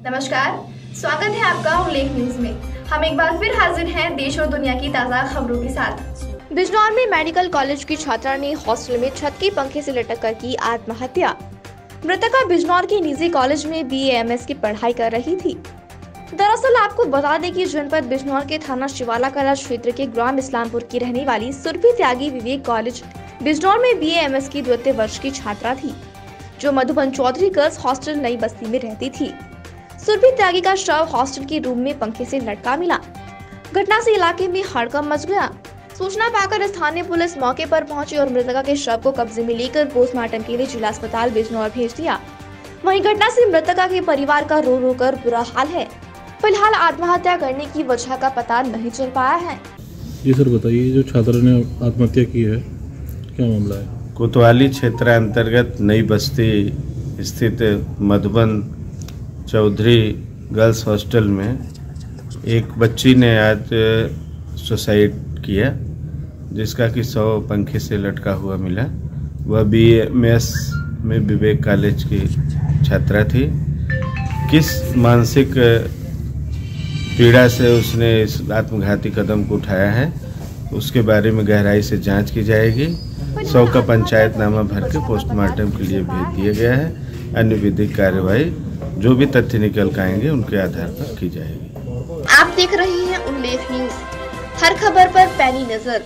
नमस्कार, स्वागत है आपका उल्लेख न्यूज़ में। हम एक बार फिर हाजिर हैं देश और दुनिया की ताज़ा खबरों के साथ। बिजनौर में मेडिकल कॉलेज की छात्रा ने हॉस्टल में छत के पंखे से लटक कर की आत्महत्या। मृतका बिजनौर के निजी कॉलेज में बी की पढ़ाई कर रही थी। दरअसल आपको बता दें कि जनपद बिजनौर के थाना शिवाला कला क्षेत्र के ग्राम इस्लामपुर की रहने वाली सुरभि त्यागी विवेक कॉलेज बिजनौर में बी की द्वितीय वर्ष की छात्रा थी, जो मधुबन चौधरी गर्ल्स हॉस्टल नई बस्ती में रहती थी। सुरभि त्यागी का शव हॉस्टल के रूम में पंखे से लटका मिला। घटना से इलाके में हड़कम मच गया। सूचना पाकर स्थानीय पुलिस मौके पर पहुँची और मृतका के शव को कब्जे में लेकर पोस्टमार्टम के लिए जिला अस्पताल बिजनौर भेज दिया। वहीं घटना से मृतका के परिवार का रो रो कर बुरा हाल है। फ़िलहाल आत्महत्या करने की वजह का पता नहीं चल पाया है। जी सर बताइए जो छात्र ने आत्महत्या की है क्या मामला है? कोतवाली क्षेत्र अंतर्गत नई बस्ती स्थित मधुबन चौधरी गर्ल्स हॉस्टल में एक बच्ची ने आज सुसाइड किया, जिसका कि सौ पंखे से लटका हुआ मिला। वह बी एम एस में विवेक कॉलेज की छात्रा थी। किस मानसिक पीड़ा से उसने इस आत्मघाती कदम को उठाया है, उसके बारे में गहराई से जाँच की जाएगी। सौ का पंचायतनामा भर के पोस्टमार्टम के लिए भेज दिया गया है। अन्य विधिक कार्यवाही जो भी तथ्य निकल के आएँगे, उनके आधार पर की जाएगी। आप देख रहे हैं उल्लेख न्यूज़। हर खबर पर पैनी नज़र।